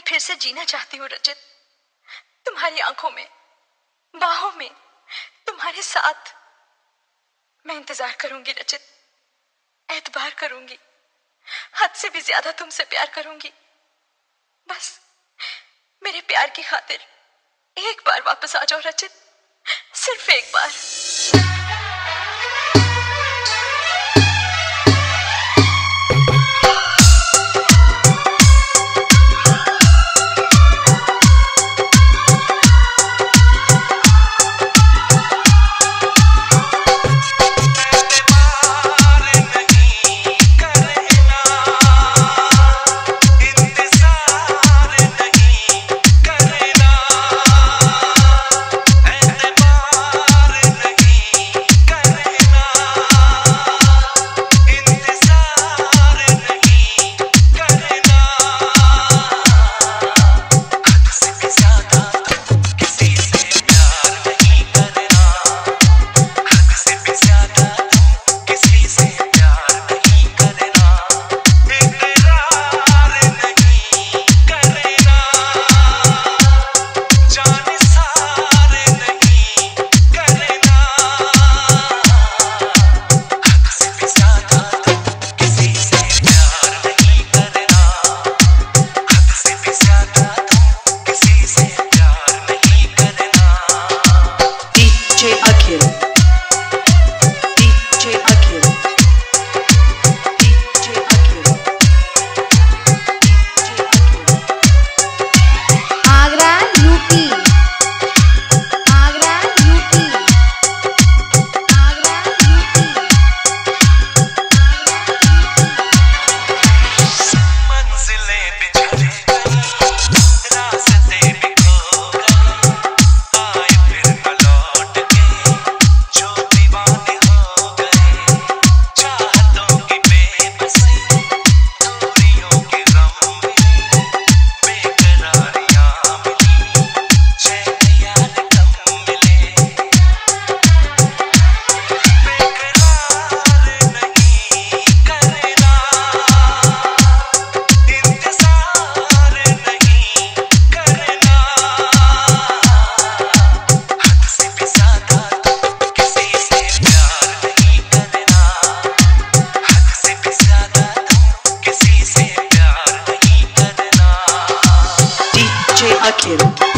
मैं फिर से जीना चाहती हूँ रचित तुम्हारी आँखों में, बाहों में, तुम्हारे साथ मैं इंतज़ार करूँगी रचित एतबार करूँगी। हद से भी ज़्यादा तुमसे प्यार करूँगी। बस, मेरे प्यार की खातिर एक बार वापस आ जाओ रचित सिर्फ़ एक बार। Akira.